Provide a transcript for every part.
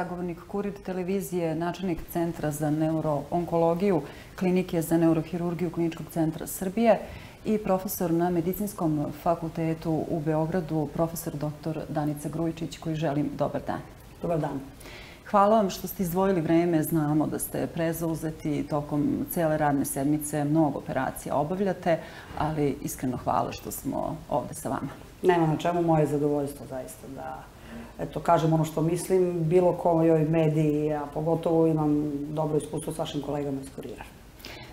sagovornik Kurir televizije, načelnik Centra za neuroonkologiju, klinike za neurohirurgiju Kliničkog centra Srbije i profesor na Medicinskom fakultetu u Beogradu, profesor dr. Danica Grujičić, koji želim dobar dan. Dobar dan. Hvala vam što ste izdvojili vreme. Znamo da ste prezauzeti tokom cele radne sedmice. Mnogo operacija obavljate, ali iskreno hvala što smo ovde sa vama. Nema na čemu moje zadovoljstvo zaista da eto, kažem ono što mislim, bilo kojoj mediji, a pogotovo imam dobro iskustvo s vašim kolegama iz Kurira.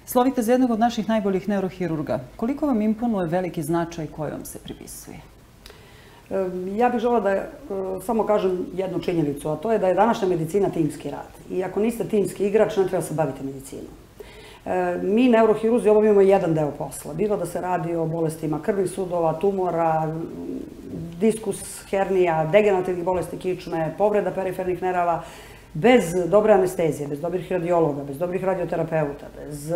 Slovite za jednog od naših najboljih neurohirurga. Koliko vam imponuje veliki značaj koji vam se pripisuje? Ja bih žela da e, samo kažem jednu činjenicu, a to je da je današnja medicina timski rad. I ako niste timski igrač, ne treba se baviti medicinom. E, mi, neurohiruzi, obavimo jedan deo posla. Bilo da se radi o bolestima krvnih sudova, tumora, diskus, hernija, degenerativnih bolesti kičme, povreda perifernih nerava, bez dobre anestezije, bez dobrih radiologa, bez dobrih radioterapeuta, bez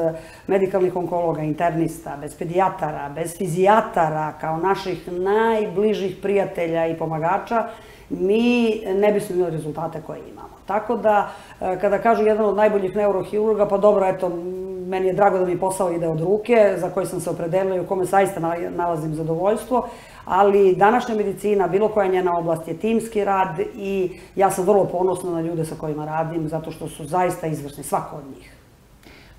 medikalnih onkologa, internista, bez pedijatara, bez fizijatara, kao naših najbližih prijatelja i pomagača, mi ne bismo imali rezultate koje imamo. Tako da, e, kada kažu jedan od najboljih neurohirurga, pa dobro, eto, meni je drago da mi posao ide od ruke, za koji sam se opredelila i u kome saista nalazim zadovoljstvo, ali današnja medicina, bilo koja njena oblast je timski rad i ja sam vrlo ponosna na ljude sa kojima radim, zato što su zaista izvrsni, svako od njih.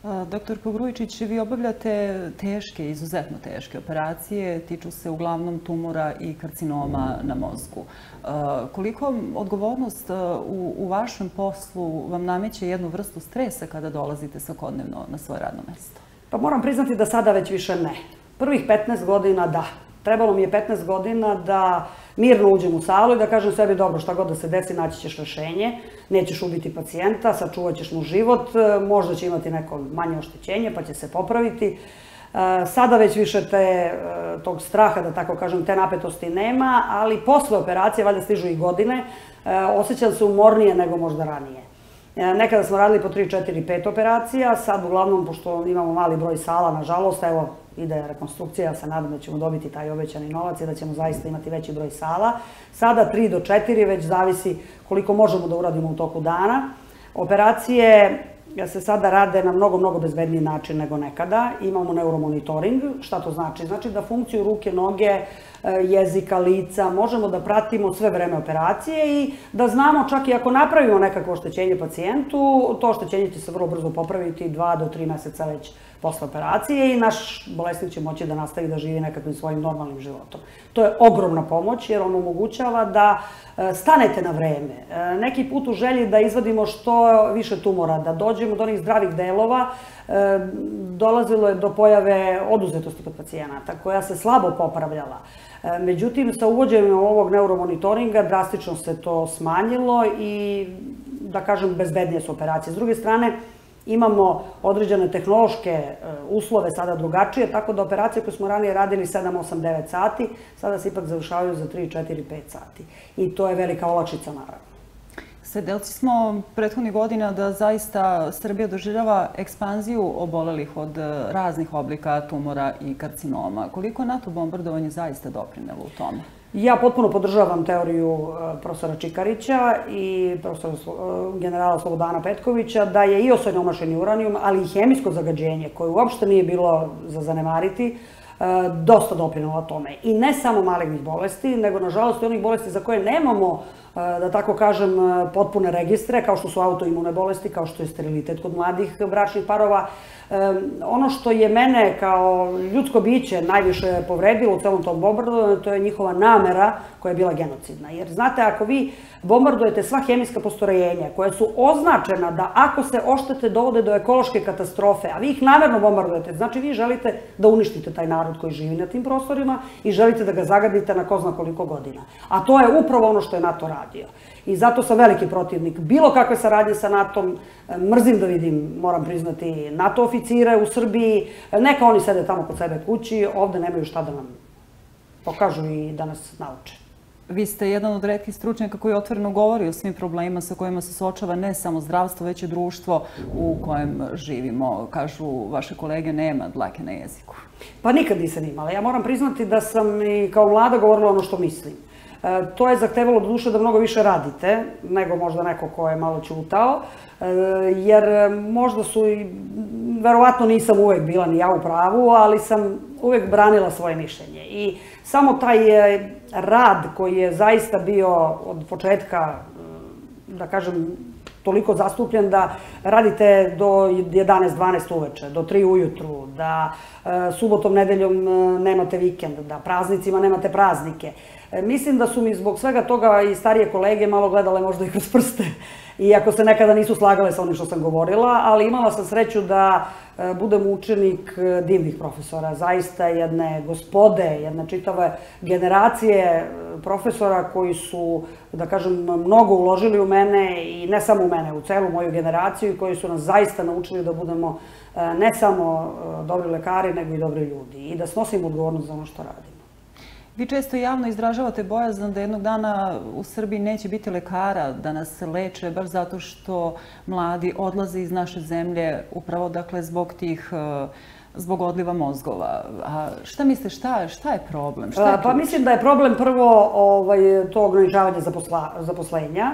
Doktor Pogrujičić, vi obavljate teške, izuzetno teške operacije, tiču se uglavnom tumora i karcinoma na mozgu. Koliko odgovornost u, u vašem poslu vam nameće jednu vrstu stresa kada dolazite svakodnevno na svoje radno mesto? Pa moram priznati da sada već više ne. Prvih 15 godina da. Trebalo mi je 15 godina da mirno uđem u salu i da kažem sebi, dobro, šta god da se desi, naći ćeš rešenje, nećeš ubiti pacijenta, sačuvat ćeš mu život, možda će imati neko manje oštećenje, pa će se popraviti. E, sada već više te, e, tog straha, da tako kažem, te napetosti nema, ali posle operacije, valjda stižu i godine, e, osjećam se umornije nego možda ranije. Nekada smo radili po 3, 4, 5 operacija, sad uglavnom, pošto imamo mali broj sala, nažalost, evo, ide rekonstrukcija, ja se nadam da ćemo dobiti taj obećani novac i da ćemo zaista imati veći broj sala. Sada 3 do 4, već zavisi koliko možemo da uradimo u toku dana. Operacije se sada rade na mnogo, mnogo bezbedniji način nego nekada. Imamo neuromonitoring. Šta to znači? Znači da funkciju ruke, noge, e, jezika, lica možemo da pratimo sve vreme operacije i da znamo čak i ako napravimo nekakvo oštećenje pacijentu, to oštećenje će se vrlo brzo popraviti, dva do tri meseca već posle operacije i naš bolesnik će moći da nastavi da živi nekakvim svojim normalnim životom. To je ogromna pomoć jer on omogućava da e, stanete na vreme. E, neki put u želji da izvadimo što više tumora, da dođemo do onih zdravih delova, e, dolazilo je do pojave oduzetosti kod pacijenata koja se slabo popravljala. Međutim, sa uvođenjem ovog neuromonitoringa drastično se to smanjilo i, da kažem, bezbednije su operacije. S druge strane, Imamo određene tehnološke uslove sada drugačije, tako da operacije koje smo ranije radili 7, 8, 9 sati, sada se ipak završavaju za 3, 4, 5 sati. I to je velika olakšica, naravno. Svedelci smo prethodnih godina da zaista Srbija doživljava ekspanziju obolelih od e, raznih oblika tumora i karcinoma. Koliko je NATO bombardovanje zaista doprinelo u tome? Ja potpuno podržavam teoriju e, profesora Čikarića i profesora e, generala Slobodana Petkovića da je i osojnomašeni uranijum, ali i hemijsko zagađenje, koje uopšte nije bilo za zanemariti, dosta doprinula tome. I ne samo malignih bolesti, nego nažalost i onih bolesti za koje nemamo da tako kažem, potpune registre, kao što su autoimune bolesti, kao što je sterilitet kod mladih bračnih parova. Ono što je mene kao ljudsko biće najviše povredilo u celom tom bombardovanju, to je njihova namera koja je bila genocidna. Jer znate, ako vi bombardujete sva hemijska postrojenja koja su označena da ako se oštete dovode do ekološke katastrofe, a vi ih namerno bombardujete, znači vi želite da uništite taj narod koji živi na tim prostorima i želite da ga zagadite na ko zna koliko godina. A to je upravo ono što je NATO radio. I zato sam veliki protivnik bilo kakve saradnje sa NATO-om. Mrzim da vidim, moram priznati, NATO oficire u Srbiji. Neka oni sede tamo kod sebe kući, ovde nemaju šta da nam pokažu i da nas nauče. Vi ste jedan od redkih stručnjaka koji otvoreno govori o svim problemima sa kojima se suočava ne samo zdravstvo, već i društvo u kojem živimo. Kažu vaše kolege, nema dlake na jeziku. Pa nikad nisam imala. Ja moram priznati da sam i kao mlada govorila ono što mislim. To je zahtevalo do duše da mnogo više radite nego možda neko ko je malo čutao, jer možda su i, verovatno nisam uvek bila ni ja u pravu, ali sam uvek branila svoje mišljenje. I samo taj rad koji je zaista bio od početka, da kažem, toliko zastupljen da radite do 11-12 uveče, do 3 ujutru, da e, subotom, nedeljom e, nemate vikend, da praznicima nemate praznike. E, mislim da su mi zbog svega toga i starije kolege malo gledale možda i kroz prste iako se nekada nisu slagale sa onim što sam govorila, ali imala sam sreću da e, budem učenik e, divnih profesora, zaista jedne gospode, jedne čitave generacije e, profesora koji su, da kažem, mnogo uložili u mene i ne samo u mene, u celu moju generaciju i koji su nas zaista naučili da budemo ne samo dobri lekari, nego i dobri ljudi i da snosimo odgovornost za ono što radimo. Vi često javno izražavate bojazan da jednog dana u Srbiji neće biti lekara da nas leče, baš zato što mladi odlaze iz naše zemlje upravo dakle zbog tih uh, zbog odliva mozgova. A šta misle, šta, šta je problem? Šta je pa mislim da je problem prvo ovaj, to ograničavanje zaposla, zaposlenja,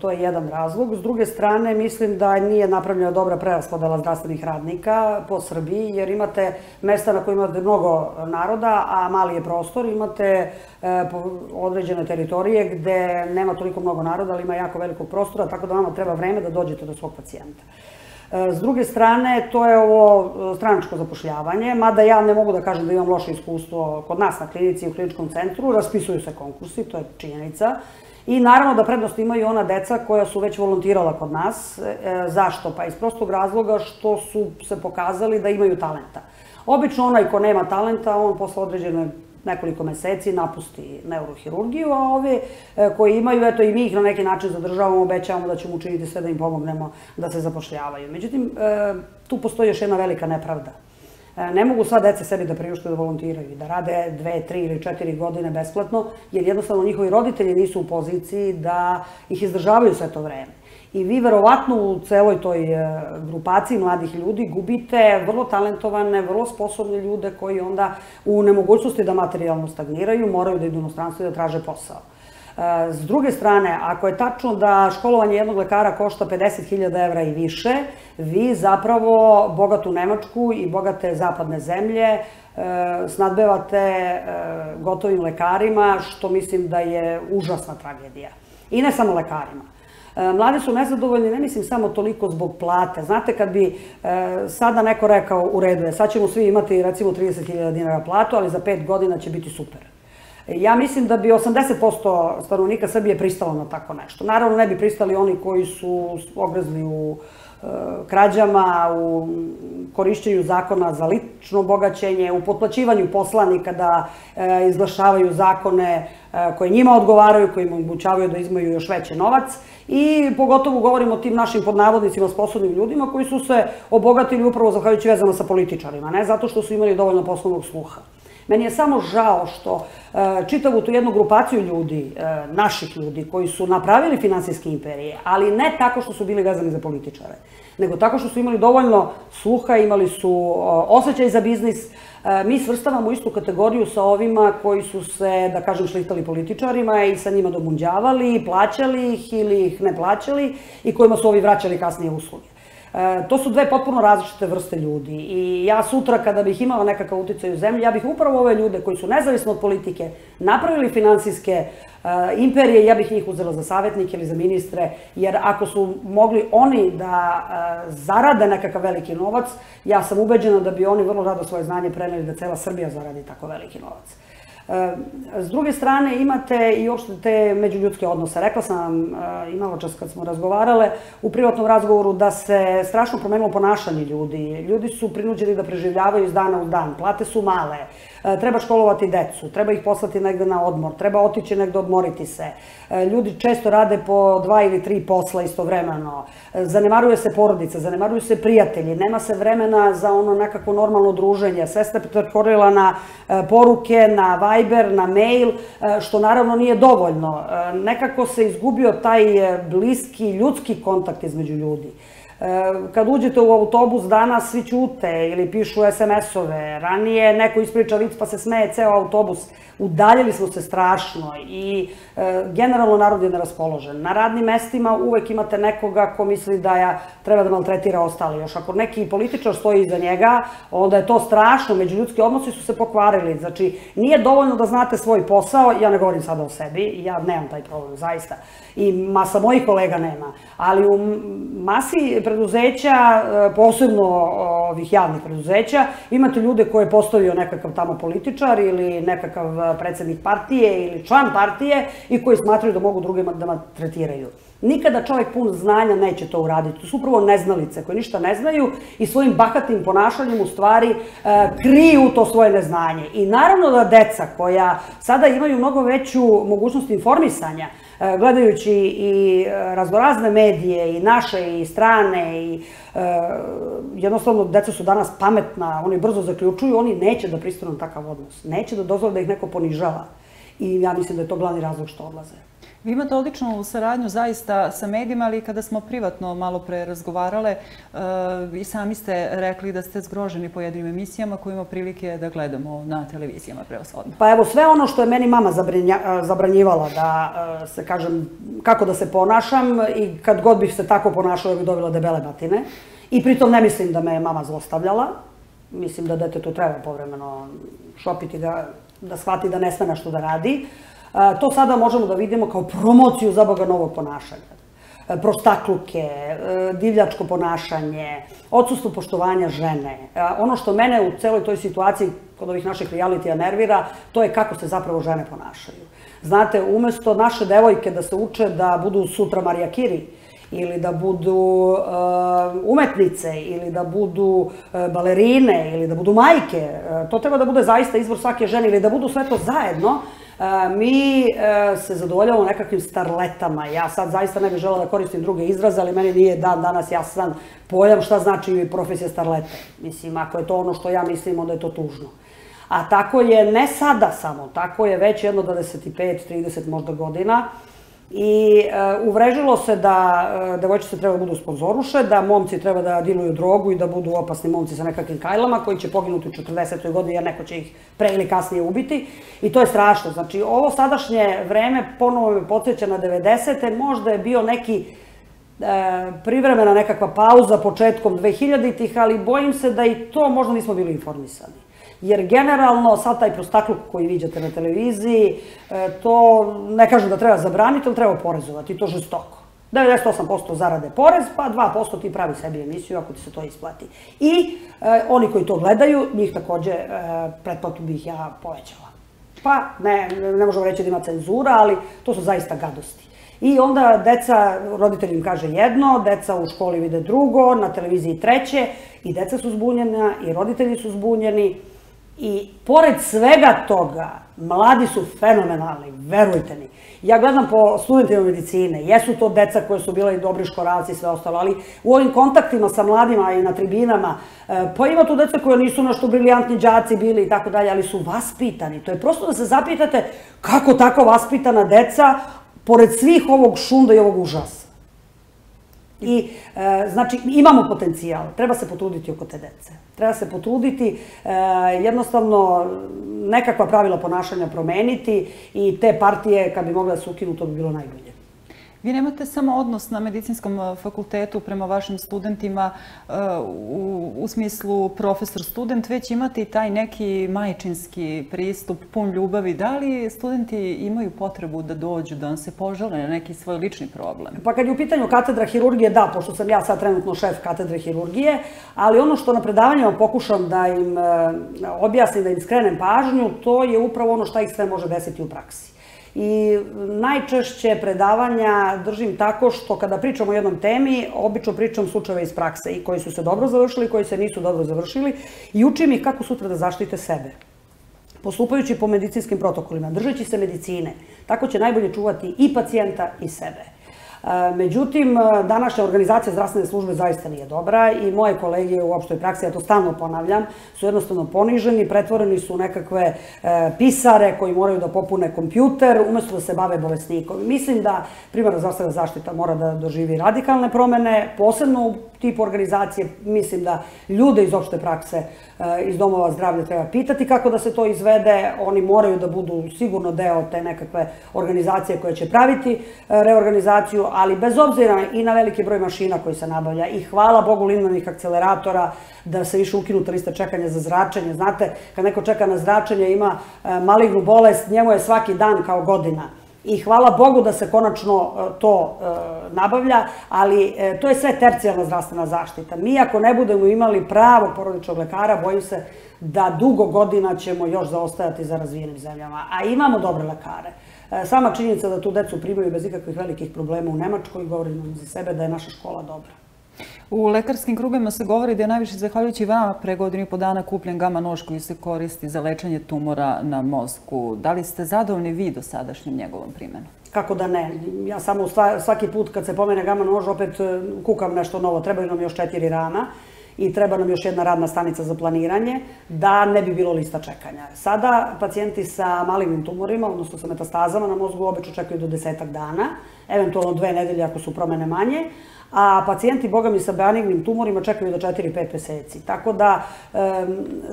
to je jedan razlog. S druge strane, mislim da nije napravljena dobra preraspodela zdravstvenih radnika po Srbiji, jer imate mesta na kojima imate mnogo naroda, a mali je prostor, imate e, određene teritorije gde nema toliko mnogo naroda, ali ima jako velikog prostora, tako da vama treba vreme da dođete do svog pacijenta. S druge strane, to je ovo e, stranačko zapošljavanje, mada ja ne mogu da kažem da imam loše iskustvo kod nas na klinici i u kliničkom centru, raspisuju se konkursi, to je činjenica. I naravno da prednost imaju ona deca koja su već volontirala kod nas. E, zašto? Pa iz prostog razloga što su se pokazali da imaju talenta. Obično onaj ko nema talenta, on posle određene nekoliko meseci napusti neurohirurgiju, a ove koji imaju, eto i mi ih na neki način zadržavamo, obećavamo da ćemo učiniti sve da im pomognemo da se zapošljavaju. Međutim, e, tu postoji još jedna velika nepravda. E, ne mogu sva deca sebi da priušte da volontiraju, da rade dve, tri ili četiri godine besplatno, jer jednostavno njihovi roditelji nisu u poziciji da ih izdržavaju sve to vreme. I vi verovatno u celoj toj e, grupaciji mladih ljudi gubite vrlo talentovane, vrlo sposobne ljude koji onda u nemogućnosti da materijalno stagniraju, moraju da idu u inostranstvo i da traže posao. E, s druge strane, ako je tačno da školovanje jednog lekara košta 50.000 evra i više, vi zapravo bogatu Nemačku i bogate zapadne zemlje e, snadbevate gotovim lekarima, što mislim da je užasna tragedija. I ne samo lekarima. E, mladi su nezadovoljni, ne mislim samo toliko zbog plate. Znate, kad bi e, sada neko rekao u redu sad ćemo svi imati recimo 30.000 dinara platu, ali za pet godina će biti super. E, ja mislim da bi 80% stanovnika Srbije pristalo na tako nešto. Naravno, ne bi pristali oni koji su ogrezli u krađama, u korišćenju zakona za lično bogaćenje, u potplaćivanju poslanika da izglašavaju zakone koje njima odgovaraju, koji im omogućavaju da izmaju još veće novac. I pogotovo govorimo o tim našim podnavodnicima sposobnim ljudima koji su se obogatili upravo zahvaljujući vezano sa političarima, ne zato što su imali dovoljno poslovnog sluha. Meni je samo žao što e, čitavu tu jednu grupaciju ljudi, e, naših ljudi, koji su napravili finansijske imperije, ali ne tako što su bili vezani za političare, nego tako što su imali dovoljno sluha, imali su osjećaj za biznis, e, mi svrstavamo istu kategoriju sa ovima koji su se, da kažem, šlitali političarima i sa njima domunđavali, plaćali ih ili ih ne plaćali i kojima su ovi vraćali kasnije usluge. E, to su dve potpuno različite vrste ljudi i ja sutra kada bih imala nekakav uticaj u zemlji, ja bih upravo ove ljude koji su nezavisno od politike napravili finansijske e, imperije, ja bih njih uzela za savjetnike ili za ministre, jer ako su mogli oni da e, zarade nekakav veliki novac, ja sam ubeđena da bi oni vrlo rado svoje znanje preneli da cela Srbija zaradi tako veliki novac. S druge strane imate i uopšte te međuljudske odnose. Rekla sam vam, e, imalo čas kad smo razgovarale, u privatnom razgovoru da se strašno promenilo ponašanje ljudi. Ljudi su prinuđeni da preživljavaju iz dana u dan. Plate su male, treba školovati decu, treba ih poslati negde na odmor, treba otići negde odmoriti se. E, ljudi često rade po dva ili tri posla istovremeno. E, zanemaruje se porodica, zanemaruju se prijatelji, nema se vremena za ono nekako normalno druženje. Sve ste pretvorila na poruke, na Viber, na mail, što naravno nije dovoljno. Nekako se izgubio taj bliski ljudski kontakt između ljudi. Kad uđete u autobus danas svi ćute ili pišu SMS-ove, ranije neko ispriča vic pa se smeje ceo autobus, udaljili smo se strašno i e, generalno narod je neraspoložen. Na radnim mestima uvek imate nekoga ko misli da ja treba da maltretira ostali. Još ako neki političar stoji iza njega, onda je to strašno, međuljudski odnosi su se pokvarili. Znači, nije dovoljno da znate svoj posao, ja ne govorim sada o sebi, ja nemam taj problem, zaista. I masa mojih kolega nema. Ali u masi preduzeća, e, posebno ovih javnih preduzeća, imate ljude koje je postavio nekakav tamo političar ili nekakav predsednik partije ili član partije i koji smatraju da mogu drugima da tretiraju. Nikada čovek pun znanja neće to uraditi. To su upravo neznalice koje ništa ne znaju i svojim bahatim ponašanjem u stvari e, kriju to svoje neznanje. I naravno da deca koja sada imaju mnogo veću mogućnost informisanja, e, gledajući i e, razgorazne medije i naše i strane i jednostavno deca su danas pametna, oni brzo zaključuju, oni neće da pristanu takav odnos. Neće da dozvole da ih neko ponižava. I ja mislim da je to glavni razlog što odlaze. Vi imate odličnu saradnju zaista sa medijima, ali kada smo privatno malo pre razgovarale, e, i sami ste rekli da ste zgroženi pojedinim emisijama koje ima prilike da gledamo na televizijama preosvodno. Pa evo, sve ono što je meni mama zabranjivala da e, se kažem kako da se ponašam i kad god bih se tako ponašala bih dobila debele batine. I pritom ne mislim da me je mama zlostavljala. Mislim da detetu treba povremeno šopiti ga, da shvati da ne sme nešto da radi. To sada možemo da vidimo kao promociju za Boga novog ponašanja. E, prostakluke, e, divljačko ponašanje, odsustvo poštovanja žene. E, ono što mene u celoj toj situaciji kod ovih naših realitija nervira, to je kako se zapravo žene ponašaju. Znate, umesto naše devojke da se uče da budu sutra Marija Kiri, ili da budu umetnice, ili da budu balerine, ili da budu majke. To treba da bude zaista izvor svake žene, ili da budu sve to zajedno, mi se zadovoljavamo nekakvim starletama. Ja sad zaista ne bih žela da koristim druge izraze, ali meni nije dan danas jasan pojam šta znači profesija starlete. Mislim, ako je to ono što ja mislim, onda je to tužno. A tako je ne sada samo, tako je već jedno 25, 30 možda godina. I e, uvrežilo se da e, devojčice treba da budu sponzoruše, da momci treba da diluju drogu i da budu opasni momci sa nekakvim kajlama koji će poginuti u 40. godini jer neko će ih pre ili kasnije ubiti. I to je strašno. Znači, ovo sadašnje vreme ponovo me podsjeća na 90. Možda je bio neki e, privremena nekakva pauza početkom 2000-ih, ali bojim se da i to možda nismo bili informisani jer generalno sad taj prostakluk koji viđate na televiziji, e, to ne kažem da treba zabraniti, ali treba porezovati, to žestoko. 98% zarade porez, pa 2% ti pravi sebi emisiju ako ti se to isplati. I e, oni koji to gledaju, njih takođe e, pretplatu bih ja povećala. Pa ne, ne možemo reći da ima cenzura, ali to su zaista gadosti. I onda deca, roditelj im kaže jedno, deca u školi vide drugo, na televiziji treće, i deca su zbunjena, i roditelji su zbunjeni, I pored svega toga, mladi su fenomenalni, verujte mi. Ja gledam po studentima medicine, jesu to deca koje su bile i dobri škoralci i sve ostalo, ali u ovim kontaktima sa mladima i na tribinama, e, pa ima tu deca koje nisu nešto briljantni džaci bili i tako dalje, ali su vaspitani. To je prosto da se zapitate kako tako vaspitana deca, pored svih ovog šunda i ovog užasa. I, e, znači, imamo potencijal, treba se potruditi oko te dece. Treba se potruditi, e, jednostavno, nekakva pravila ponašanja promeniti i te partije, kad bi mogle da se ukinu, to bi bilo najbolje. Vi nemate samo odnos na medicinskom e, fakultetu prema vašim studentima e, u, u smislu profesor-student, već imate i taj neki majčinski pristup, pun ljubavi. Da li studenti imaju potrebu da dođu, da vam se požele na neki svoj lični problem? Pa kad je u pitanju katedra hirurgije, da, pošto sam ja sad trenutno šef katedre hirurgije, ali ono što na predavanjima pokušam da im e, objasnim, da im skrenem pažnju, to je upravo ono šta ih sve može desiti u praksi. I najčešće predavanja držim tako što kada pričam o jednom temi, obično pričam slučajeve iz prakse i koji su se dobro završili i koji se nisu dobro završili i učim ih kako sutra da zaštite sebe. Postupajući po medicinskim protokolima, držeći se medicine, tako će najbolje čuvati i pacijenta i sebe. Međutim, današnja organizacija zdravstvene službe zaista nije dobra i moje kolege u opštoj praksi, ja to stalno ponavljam, su jednostavno poniženi, pretvoreni su u nekakve e, pisare koji moraju da popune kompjuter umesto da se bave bolesnikom. Mislim da primarna zdravstvena zaštita mora da doživi radikalne promene, posebno u tip organizacije, mislim da ljude iz opšte prakse, e, iz domova zdravlja treba pitati kako da se to izvede, oni moraju da budu sigurno deo te nekakve organizacije koje će praviti e, reorganizaciju, ali bez obzira i na veliki broj mašina koji se nabavlja i hvala Bogu linearnih akceleratora, da se više ukinu lista čekanja za zračenje. Znate, kad neko čeka na zračenje, ima e, malignu bolest, njemu je svaki dan kao godina. I hvala Bogu da se konačno e, to e, nabavlja, ali to je sve tercijalna zdravstvena zaštita. Mi ako ne budemo imali pravog porodičnog lekara, bojim se da dugo godina ćemo još zaostajati za razvijenim zemljama. A imamo dobre lekare. Sama činjenica da tu decu primaju bez ikakvih velikih problema u Nemačkoj govori nam za sebe da je naša škola dobra. U lekarskim krugovima se govori da je najviše zahvaljujući vama pre godinu i po dana kupljen gama nož koji se koristi za lečenje tumora na mozgu. Da li ste zadovoljni vi do sadašnjim njegovom primjenom? Kako da ne? Ja samo svaki put kad se pomene gama nož opet e, kukam nešto novo. Trebaju nam još četiri rama i treba nam još jedna radna stanica za planiranje, da ne bi bilo lista čekanja. Sada pacijenti sa malignim tumorima, odnosno sa metastazama na mozgu, obično čekaju do desetak dana, eventualno dve nedelje ako su promene manje, a pacijenti, boga mi, sa benignim tumorima čekaju do 4-5 meseci. Tako da,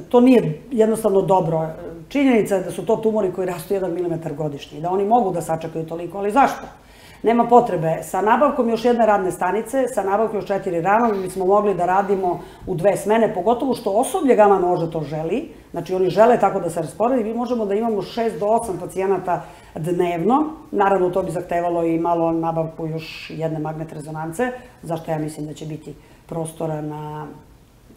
to nije jednostavno dobro. Činjenica je da su to tumori koji rastu 1 mm godišnji, da oni mogu da sačekaju toliko, ali zašto? Nema potrebe. Sa nabavkom još jedne radne stanice, sa nabavkom još četiri rama, mi smo mogli da radimo u dve smene, pogotovo što osoblje gama može to želi, znači oni žele tako da se rasporedi, mi možemo da imamo 6 do 8 pacijenata dnevno. Naravno, to bi zahtevalo i malo nabavku još jedne magnet rezonance, zašto ja mislim da će biti prostora na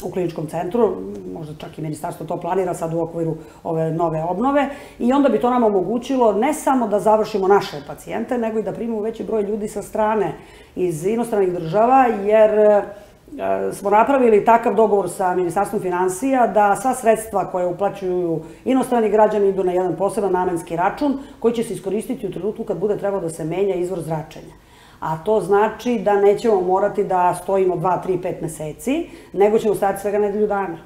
u kliničkom centru, možda čak i ministarstvo to planira sad u okviru ove nove obnove i onda bi to nam omogućilo ne samo da završimo naše pacijente, nego i da primimo veći broj ljudi sa strane iz inostranih država, jer smo napravili takav dogovor sa Ministarstvom financija da sva sredstva koje uplaćuju inostrani građani idu na jedan poseban namenski račun koji će se iskoristiti u trenutku kad bude trebao da se menja izvor zračenja a to znači da nećemo morati da stojimo 2, 3, 5 meseci, nego ćemo stajati svega nedelju dana,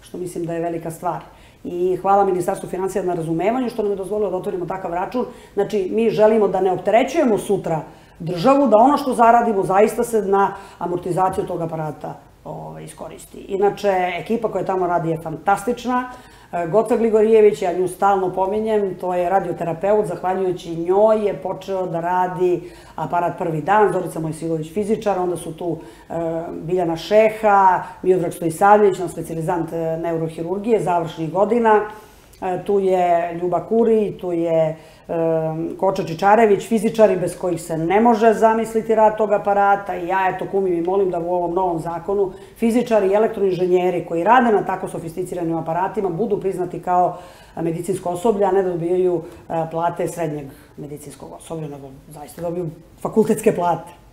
što mislim da je velika stvar. I hvala Ministarstvu financija na razumevanju što nam je dozvolilo da otvorimo takav račun. Znači, mi želimo da ne opterećujemo sutra državu, da ono što zaradimo zaista se na amortizaciju tog aparata ovaj, iskoristi. Inače, ekipa koja tamo radi je fantastična. E, Gota Gligorijević, ja nju stalno pominjem, to je radioterapeut, zahvaljujući njoj je počeo da radi aparat prvi dan, Zorica Mojsilović fizičar, onda su tu e, Biljana Šeha, Miodrag Stojisavljević, nam specializant e, neurohirurgije, završnih godina, tu je Ljuba Kuri, tu je Koča Čičarević, fizičari bez kojih se ne može zamisliti rad tog aparata i ja eto kumim i molim da u ovom novom zakonu fizičari i elektroinženjeri koji rade na tako sofisticiranim aparatima budu priznati kao medicinsko osoblje, a ne da dobijaju plate srednjeg medicinskog osoblja, nego zaista dobiju fakultetske plate.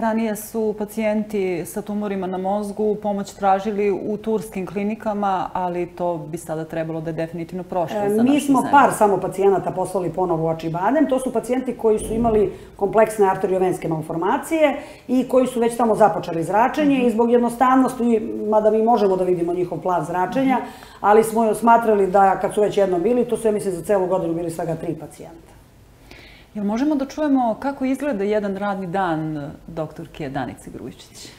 Ranije su pacijenti sa tumorima na mozgu pomoć tražili u turskim klinikama, ali to bi sada trebalo da je definitivno prošlo za našu zemlju. Mi smo par samo pacijenata poslali ponovo u Ačibadem. To su pacijenti koji su imali kompleksne arteriovenske malformacije i koji su već tamo započeli zračenje i zbog jednostavnosti, mada mi možemo da vidimo njihov plan zračenja, ali smo smatrali da kad su već jednom bili, to su, ja mislim, za celu godinu bili svega tri pacijenta. Jel možemo da čujemo kako izgleda jedan radni dan doktorke Danice Grujičić?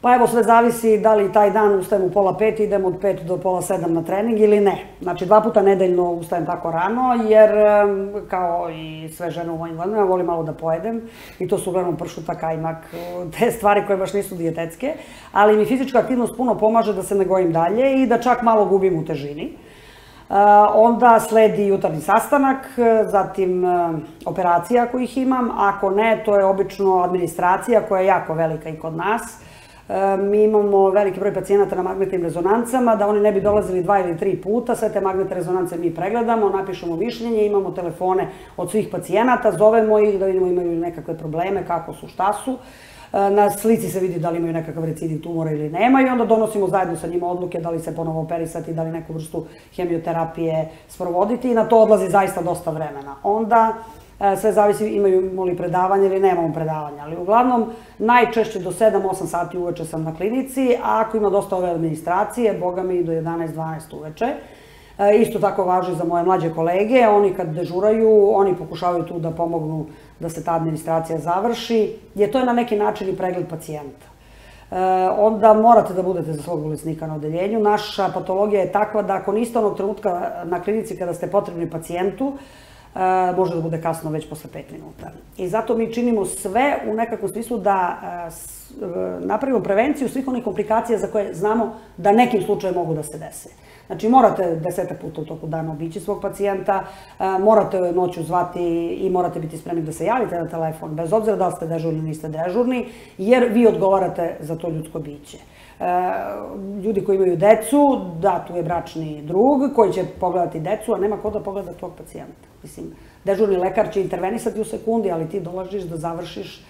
Pa evo, sve zavisi da li taj dan ustajem u pola pet, idem od pet do pola sedam na trening ili ne. Znači, dva puta nedeljno ustajem tako rano, jer kao i sve žene u mojim godinama, volim malo da pojedem. I to su uglavnom pršuta, kajmak, te stvari koje baš nisu dijetetske. Ali mi fizička aktivnost puno pomaže da se ne gojim dalje i da čak malo gubim u težini. Onda sledi jutarnji sastanak, zatim operacija ako ih imam. Ako ne, to je obično administracija koja je jako velika i kod nas. Mi imamo veliki broj pacijenata na magnetnim rezonancama, da oni ne bi dolazili dva ili tri puta, sve te magnetne rezonance mi pregledamo, napišemo mišljenje, imamo telefone od svih pacijenata, zovemo ih da vidimo imaju nekakve probleme, kako su, šta su. Na slici se vidi da li imaju nekakav recidiv tumora ili nema i onda donosimo zajedno sa njima odluke da li se ponovo operisati, da li neku vrstu hemioterapije sprovoditi i na to odlazi zaista dosta vremena. Onda e, sve zavisi imaju li predavanje ili nemamo predavanja, ali uglavnom najčešće do 7-8 sati uveče sam na klinici, a ako ima dosta ove administracije, boga mi do 11-12 uveče. E, isto tako važi za moje mlađe kolege, oni kad dežuraju, oni pokušavaju tu da pomognu da se ta administracija završi, jer to je na neki način i pregled pacijenta. onda morate da budete za svog bolesnika na odeljenju. Naša patologija je takva da ako niste onog trenutka na klinici kada ste potrebni pacijentu, može da bude kasno već posle 5 minuta. I zato mi činimo sve u nekakvom smislu da napravimo prevenciju svih onih komplikacija za koje znamo da nekim slučajem mogu da se dese. Znači, morate desetak puta u toku dana obići svog pacijenta, morate noću zvati i morate biti spremni da se javite na telefon, bez obzira da li ste dežurni ili niste dežurni, jer vi odgovarate za to ljudsko biće. Ljudi koji imaju decu, da, tu je bračni drug koji će pogledati decu, a nema ko da pogleda tvog pacijenta. Mislim, dežurni lekar će intervenisati u sekundi, ali ti dolažiš da završiš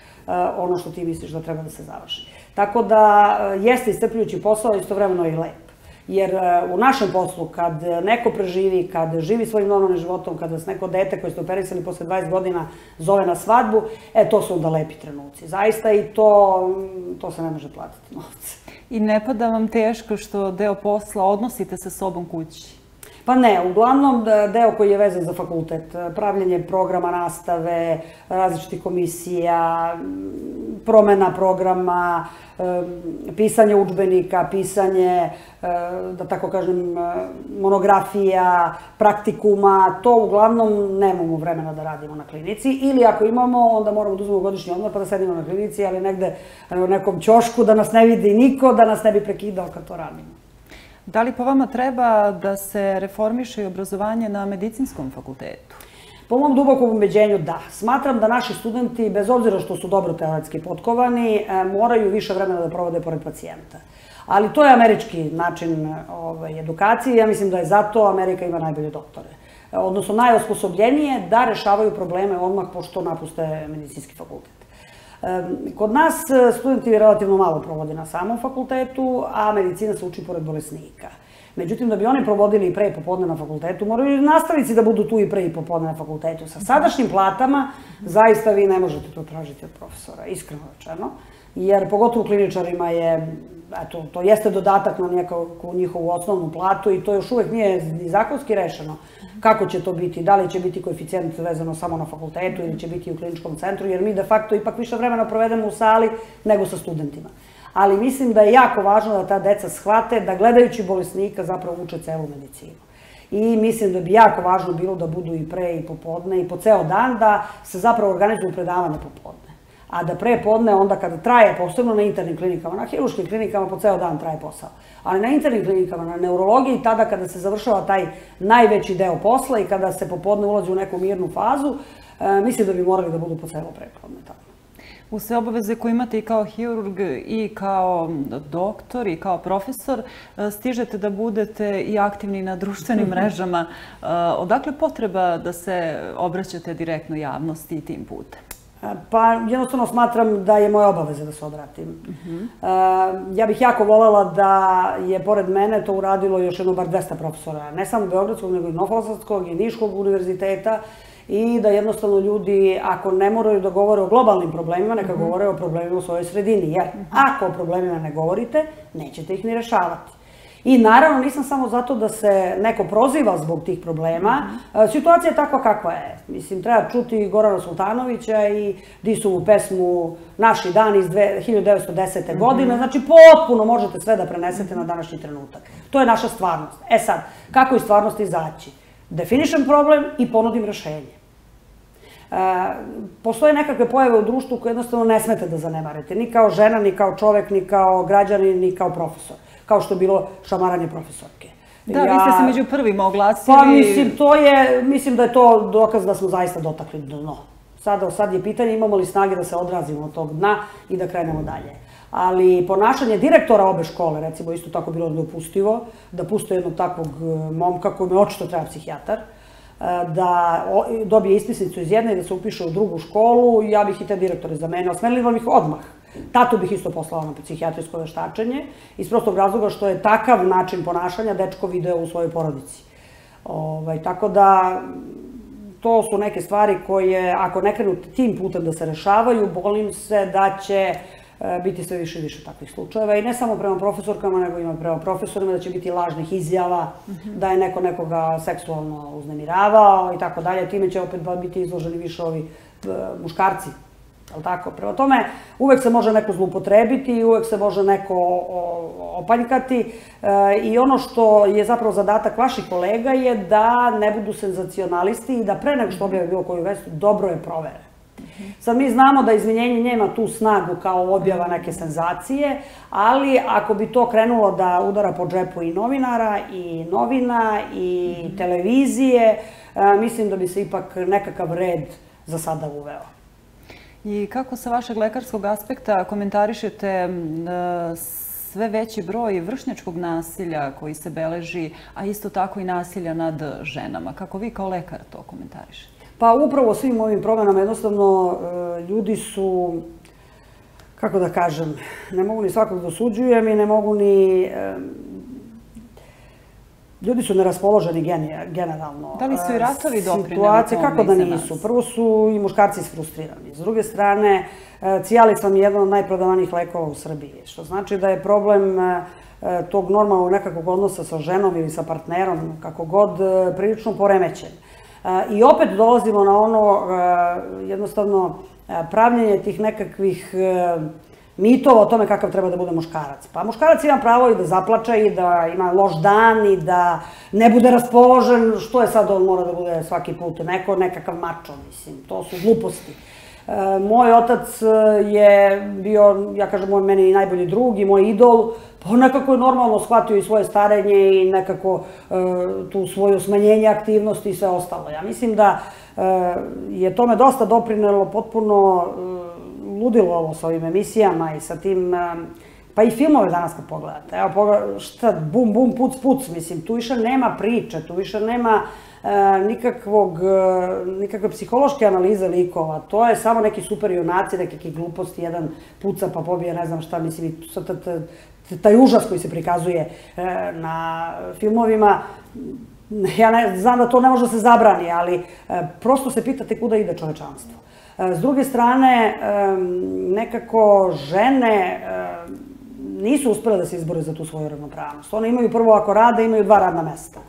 ono što ti misliš da treba da se završi. Tako da jeste istrpljujući posao, istovremeno i lep. Jer u našem poslu, kad neko preživi, kad živi svojim normalnim životom, kad vas neko dete koje ste operisali posle 20 godina zove na svadbu, e, to su onda lepi trenuci. Zaista i to, to se ne može platiti novce. I ne pada vam teško što deo posla odnosite sa sobom kući? Pa ne, uglavnom deo koji je vezan za fakultet, pravljanje programa nastave, različitih komisija, promena programa, pisanje učbenika, pisanje, da tako kažem, monografija, praktikuma, to uglavnom nemamo vremena da radimo na klinici. Ili ako imamo, onda moramo da uzmemo godišnji odmor pa da sedimo na klinici, ali negde u nekom ćošku da nas ne vidi niko, da nas ne bi prekidao kad to radimo. Da li po vama treba da se reformiše i obrazovanje na medicinskom fakultetu? Po mom dubokom ubeđenju da. Smatram da naši studenti, bez obzira što su dobro teoretski potkovani, moraju više vremena da provode pored pacijenta. Ali to je američki način ovaj, edukacije. Ja mislim da je zato Amerika ima najbolje doktore. Odnosno, najosposobljenije da rešavaju probleme odmah pošto napuste medicinski fakultet. Kod nas e, studenti relativno malo provode na samom fakultetu, a medicina se uči pored bolesnika. Međutim, da bi oni provodili i pre i popodne na fakultetu, moraju i nastavici da budu tu i pre i popodne na fakultetu. Sa sadašnjim platama, zaista vi ne možete to tražiti od profesora, iskreno rečeno. Jer pogotovo kliničarima je eto, to jeste dodatak na nekakvu njihovu osnovnu platu i to još uvek nije ni zakonski rešeno. Kako će to biti? Da li će biti koeficijent vezano samo na fakultetu ili će biti u kliničkom centru, jer mi de facto ipak više vremena provedemo u sali nego sa studentima. Ali mislim da je jako važno da ta deca shvate da gledajući bolesnika zapravo uče celu medicinu. I mislim da bi jako važno bilo da budu i pre i popodne i po ceo dan da se zapravo organizuju predavane popodne a da pre podne onda kada traje, posebno na internim klinikama, na hiruškim klinikama po ceo dan traje posao, ali na internim klinikama, na neurologiji, tada kada se završava taj najveći deo posla i kada se popodne ulazi u neku mirnu fazu, e, mislim da bi morali da budu po celo prepodne tamo. U sve obaveze koje imate i kao hirurg i kao doktor i kao profesor, e, stižete da budete i aktivni na društvenim mrežama. E, odakle potreba da se obraćate direktno javnosti tim putem? Pa jednostavno smatram da je moja obaveza da se obratim. Uh -huh. Ja bih jako volela da je pored mene to uradilo još jedno bar 200 profesora, ne samo Beogradskog, nego i Novosadskog i Niškog univerziteta i da jednostavno ljudi, ako ne moraju da govore o globalnim problemima, neka uh -huh. govore o problemima u svojoj sredini. Jer uh -huh. ako o problemima ne govorite, nećete ih ni rešavati. I naravno nisam samo zato da se neko proziva zbog tih problema. Mm -hmm. Situacija je takva kakva je. Mislim, treba čuti Gorana Sultanovića i Disovu pesmu Naši dan iz 1910. Mm -hmm. godine. Znači, potpuno možete sve da prenesete na današnji trenutak. To je naša stvarnost. E sad, kako iz stvarnosti izaći? Definišem problem i ponudim rešenje. E, postoje nekakve pojave u društvu koje jednostavno ne smete da zanemarite. Ni kao žena, ni kao čovek, ni kao građanin, ni kao profesor kao što je bilo šamaranje profesorke. Da, ja, vi ste se među prvima oglasili. Pa mislim, to je, mislim da je to dokaz da smo zaista dotakli dno. Sada, sad je pitanje imamo li snage da se odrazimo od tog dna i da krenemo dalje. Ali ponašanje direktora obe škole, recimo, isto tako bilo dopustivo, da puste jednog takvog e, momka koji me očito treba psihijatar, e, da dobije ispisnicu iz jedne i da se upiše u drugu školu, ja bih i te direktore zamenila, smenila bih odmah. Tatu bih isto poslala na psihijatrijsko veštačenje, iz prostog razloga što je takav način ponašanja dečko video u svojoj porodici. Ovaj, tako da, to su neke stvari koje, ako ne krenu tim putem da se rešavaju, bolim se da će e, biti sve više i više takvih slučajeva i ne samo prema profesorkama, nego i prema profesorima, da će biti lažnih izjava, mm -hmm. da je neko nekoga seksualno uznemiravao i tako dalje. Time će opet biti izloženi više ovi e, muškarci je tako? Prema tome, uvek se može neko zlupotrebiti uvek se može neko opanjkati e, i ono što je zapravo zadatak vaših kolega je da ne budu senzacionalisti i da pre nego što objave bilo koju vest, dobro je provere. Sad mi znamo da izvinjenje nema tu snagu kao objava neke senzacije, ali ako bi to krenulo da udara po džepu i novinara, i novina, i televizije, e, mislim da bi se ipak nekakav red za sada uveo. I kako sa vašeg lekarskog aspekta komentarišete e, sve veći broj vršnjačkog nasilja koji se beleži, a isto tako i nasilja nad ženama? Kako vi kao lekar to komentarišete? Pa upravo svim ovim promenama jednostavno e, ljudi su, kako da kažem, ne mogu ni svakog da osuđujem i ne mogu ni... E, ljudi su neraspoloženi generalno. Da li su i ratovi doprineli Situacije, kako da nisu? Prvo su i muškarci isfrustrirani. S druge strane, e, Cijalis vam je jedan od najprodavanijih lekova u Srbiji. Što znači da je problem tog normalnog nekakvog odnosa sa ženom ili sa partnerom, kako god, prilično poremećen. I opet dolazimo na ono, jednostavno, pravljenje tih nekakvih mitova o tome kakav treba da bude muškarac. Pa muškarac ima pravo i da zaplača i da ima loš dan i da ne bude raspoložen, što je sad on mora da bude svaki put neko, nekakav mačo, mislim, to su gluposti. E, moj otac e, je bio, ja kažem, moj meni najbolji drug i moj idol, pa nekako je normalno shvatio i svoje starenje i nekako e, tu svoje smanjenje aktivnosti i sve ostalo. Ja mislim da je tome dosta doprinelo potpuno ludilo ovo sa ovim emisijama i sa tim Pa i filmove danas kad pogledate, evo pogledate, šta, bum, bum, puc, puc, mislim, tu više nema priče, tu više nema e, nikakvog, e, nikakve psihološke analize likova, to je samo neki super junaci, neke gluposti, jedan puca pa pobije, ne znam šta, mislim, i taj užas koji se prikazuje e, na filmovima, ja ne, znam da to ne može da se zabrani, ali e, prosto se pitate kuda ide čovečanstvo. E, s druge strane, e, nekako žene nisu uspele da se izbore za tu svoju ravnopravnost. One imaju prvo, ako rade, imaju dva radna mesta.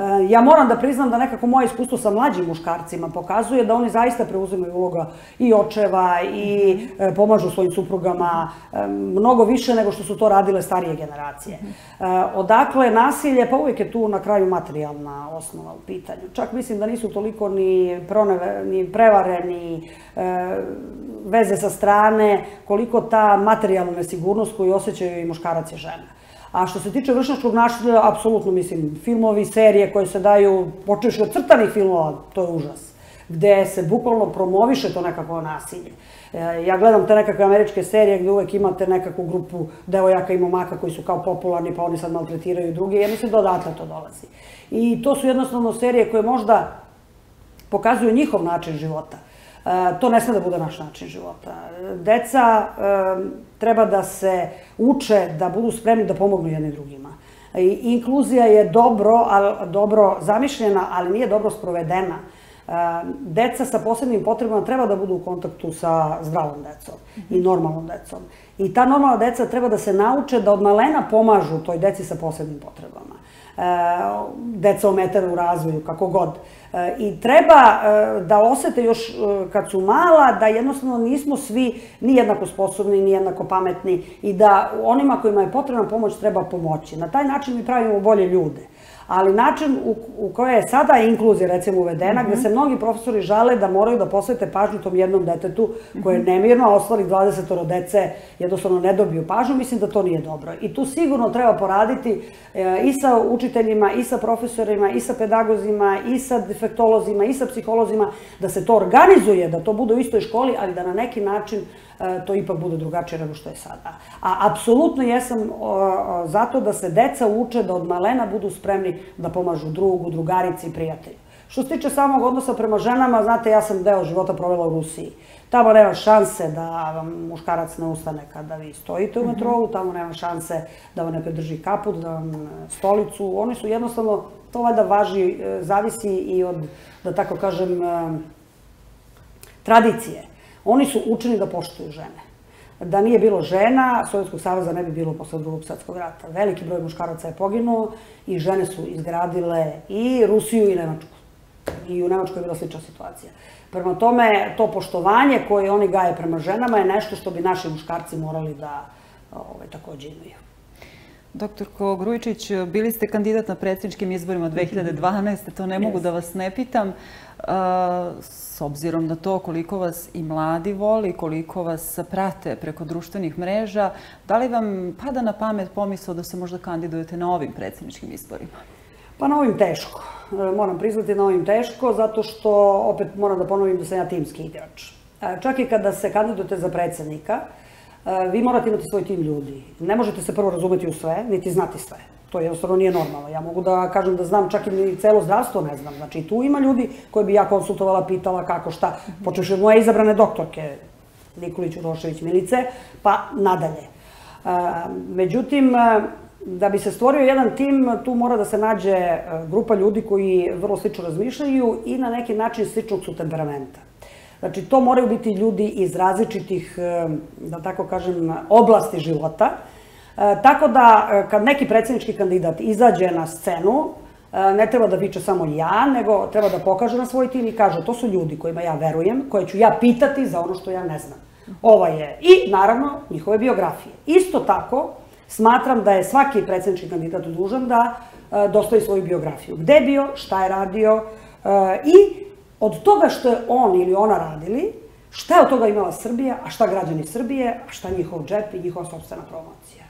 E, ja moram da priznam da nekako moje iskustvo sa mlađim muškarcima pokazuje da oni zaista preuzimaju uloga i očeva i e, pomažu svojim suprugama e, mnogo više nego što su to radile starije generacije. Odakle nasilje, pa uvijek je tu na kraju materijalna osnova u pitanju. Čak mislim da nisu toliko ni, proneve, ni prevare, ni veze sa strane, koliko ta materijalna nesigurnost koju osjećaju i muškarac i žena. A što se tiče vršnačkog nasilja, apsolutno mislim, filmovi, serije koje se daju, počeš od crtanih filmova, to je užas. Gde se bukvalno promoviše to nekako nasilje. E, ja gledam te nekakve američke serije gde uvek imate nekakvu grupu devojaka i momaka koji su kao popularni, pa oni sad maltretiraju druge. Ja mislim da odatle to dolazi. I to su jednostavno serije koje možda pokazuju njihov način života. E, to ne sme da bude naš način života. Deca e, treba da se uče, da budu spremni da pomognu jedni drugima. Inkluzija je dobro, dobro zamišljena, ali nije dobro sprovedena. E, deca sa posebnim potrebama treba da budu u kontaktu sa zdravom decom i normalnom decom. I ta normalna deca treba da se nauče da od malena pomažu toj deci sa posebnim potrebama. Deca ometena u razvoju, kako god. I treba e, da osete još e, kad su mala da jednostavno nismo svi ni jednako sposobni, ni jednako pametni i da onima kojima je potrebna pomoć treba pomoći. Na taj način mi pravimo bolje ljude ali način u, u kojoj je sada inkluzija recimo uvedena, mm -hmm. gde mhm. se mnogi profesori žale da moraju da posvete pažnju tom jednom detetu koje je nemirno, a ostalih 20 dece jednostavno ne dobiju pažnju, mislim da to nije dobro. I tu sigurno treba poraditi e, i sa učiteljima, i sa profesorima, i sa pedagozima, i sa defektolozima, i sa psiholozima, da se to organizuje, da to bude u istoj školi, ali da na neki način to ipak bude drugačije nego što je sada. A apsolutno jesam zato da se deca uče da od malena budu spremni da pomažu drugu, drugarici i prijatelju. Što se tiče samog odnosa prema ženama, znate, ja sam deo života provela u Rusiji. Tamo nema šanse da vam muškarac ne ustane kada vi stojite u mhm. metrovu, tamo nema šanse da vam ne predrži kaput, da vam e, stolicu. Oni su jednostavno, to valjda važi, e, zavisi i od, da tako kažem, tradicije. Oni su učeni da poštuju žene. Da nije bilo žena, Sovjetskog saveza ne bi bilo posle drugog svetskog rata. Veliki broj muškaraca je poginuo i žene su izgradile i Rusiju i Nemačku. i u Nemačkoj je bila slična situacija. Prema tome, to poštovanje koje oni gaje prema ženama je nešto što bi naši muškarci morali da ovaj, takođe imaju. Doktorko Grujičić, bili ste kandidat na predsjedničkim izborima 2012. To ne mogu da vas ne pitam. S obzirom na to koliko vas i mladi voli, koliko vas prate preko društvenih mreža, da li vam pada na pamet pomisao da se možda kandidujete na ovim predsjedničkim izborima? Pa na ovim teško. E, moram priznati na ovim teško, zato što, opet moram da ponovim da sam ja timski igrač. E, čak i kada se kandidujete za predsjednika, e, vi morate imati svoj tim ljudi. Ne možete se prvo razumeti u sve, niti znati sve. To jednostavno nije normalno. Ja mogu da kažem da znam čak i celo zdravstvo ne znam. Znači, tu ima ljudi koje bi ja konsultovala, pitala kako, šta. Počeš od moje izabrane doktorke, Nikolić Urošević Milice, pa nadalje. Međutim, da bi se stvorio jedan tim, tu mora da se nađe grupa ljudi koji vrlo slično razmišljaju i na neki način sličnog su temperamenta. Znači, to moraju biti ljudi iz različitih, da tako kažem, oblasti života, E, tako da, e, kad neki predsjednički kandidat izađe na scenu, ne treba da viče samo ja, nego treba da pokaže na svoj tim i kaže to su ljudi kojima ja verujem, koje ću ja pitati za ono što ja ne znam. Ova je. I, naravno, njihove biografije. Isto tako, smatram da je svaki predsjednički kandidat dužan da dostavi svoju biografiju. Gde je bio, šta je radio i od toga što je on ili ona radili, šta je od toga imala Srbija, a šta građani Srbije, a šta njihov džep i njihova sobstvena promocija.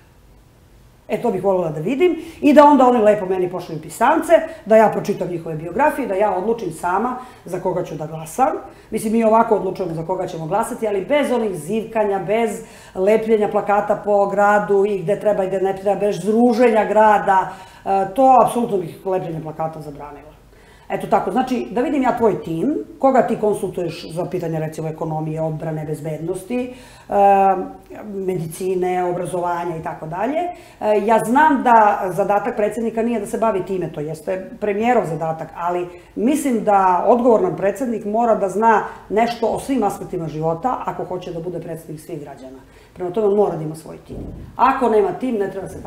E, to bih voljela da vidim i da onda oni lepo meni pošalju pisance, da ja pročitam njihove biografije, da ja odlučim sama za koga ću da glasam. Mislim, mi ovako odlučujemo za koga ćemo glasati, ali bez onih zivkanja, bez lepljenja plakata po gradu i gde treba i gde ne treba, bez zruženja grada, e, to apsolutno bih lepljenje plakata zabranila. Eto tako, znači da vidim ja tvoj tim, koga ti konsultuješ za pitanje recimo ekonomije, odbrane, bezbednosti, e, medicine, obrazovanja i tako dalje. E, ja znam da zadatak predsednika nije da se bavi time, to jeste premijerov zadatak, ali mislim da odgovoran predsednik mora da zna nešto o svim aspektima života ako hoće da bude predsednik svih građana. Prema tome mora da ima svoj tim. Ako nema tim, ne treba se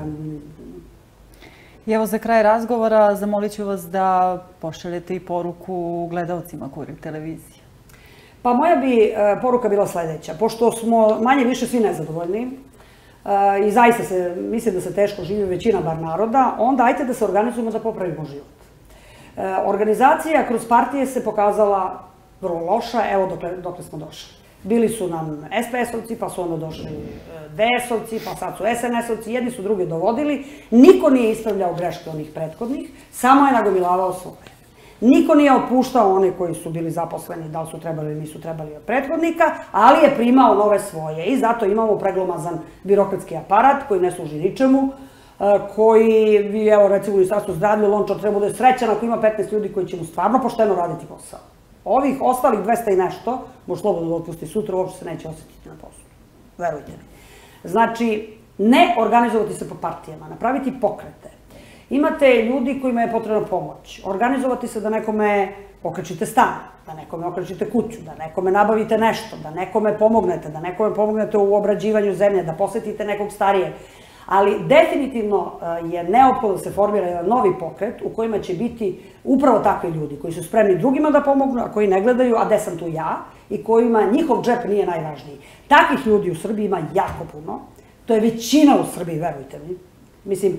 I evo za kraj razgovora zamolit ću vas da pošaljete i poruku gledalcima Kurir televizije. Pa moja bi e, poruka bila sledeća. Pošto smo manje više svi nezadovoljni e, i zaista se, mislim da se teško živi većina bar naroda, onda ajte da se organizujemo da popravimo život. E, organizacija kroz partije se pokazala vrlo loša, evo dokle, dokle smo došli. Bili su nam SPS-ovci, pa su onda došli e, DS-ovci, pa sad su SNS-ovci, jedni su druge dovodili. Niko nije ispravljao greške onih prethodnih, samo je nagomilavao svoje. Niko nije opuštao one koji su bili zaposleni, da li su trebali ili nisu trebali od prethodnika, ali je primao nove svoje. I zato imamo preglomazan birokratski aparat koji ne služi ničemu, e, koji, evo recimo u Ministarstvu zdravlja, Lončar treba da je srećan ako ima 15 ljudi koji će mu stvarno pošteno raditi posao. Ovih ostalih 200 i nešto, može slobodno da otpusti sutra, uopšte se neće osetiti na poslu. Verujte mi. Znači, ne organizovati se po partijama, napraviti pokrete. Imate ljudi kojima je potrebna pomoć. Organizovati se da nekome okrećite stan, da nekome okrećite kuću, da nekome nabavite nešto, da nekome pomognete, da nekome pomognete u obrađivanju zemlje, da posetite nekog starijeg. Ali definitivno e, je neophodno da se formira jedan novi pokret u kojima će biti upravo takvi ljudi koji su spremni drugima da pomognu, a koji ne gledaju, a gde sam tu ja, i kojima njihov džep nije najvažniji. Takvih ljudi u Srbiji ima jako puno. To je većina u Srbiji, verujte mi. Mislim, e,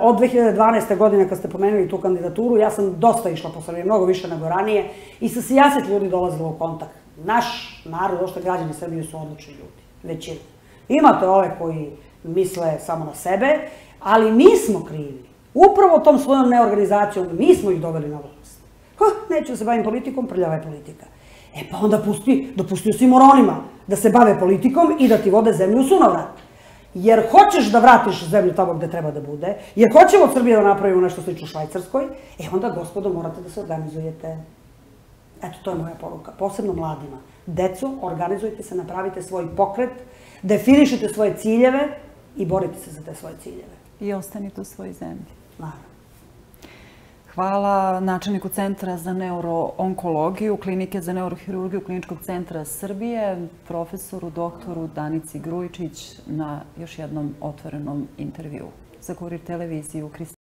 od 2012. godine kad ste pomenuli tu kandidaturu, ja sam dosta išla po Srbiji, mnogo više nego ranije, i sa sijaset ljudi dolazila u kontakt. Naš narod, ošto građani Srbije su odlični ljudi, većina. Imate ove koji misle samo na sebe, ali mi smo krivi. Upravo tom svojom neorganizacijom, mi smo ih doveli na vlast. Ha, neću da se bavim politikom, prljava je politika. E pa onda pusti, dopusti svim moronima da se bave politikom i da ti vode zemlju u sunovrat. Jer hoćeš da vratiš zemlju tamo gde treba da bude, jer hoćemo od Srbije da napravimo nešto slično Švajcarskoj, e onda, gospodo, morate da se organizujete. Eto, to je moja poruka, posebno mladima. Deco, organizujte se, napravite svoj pokret, definišite svoje ciljeve, i boriti se za te svoje ciljeve. I ostanite u svojoj zemlji. Naravno. Hvala načelniku Centra za neuroonkologiju, Klinike za neurohirurgiju Kliničkog centra Srbije, profesoru doktoru Danici Grujičić na još jednom otvorenom intervju za Kurir televiziju.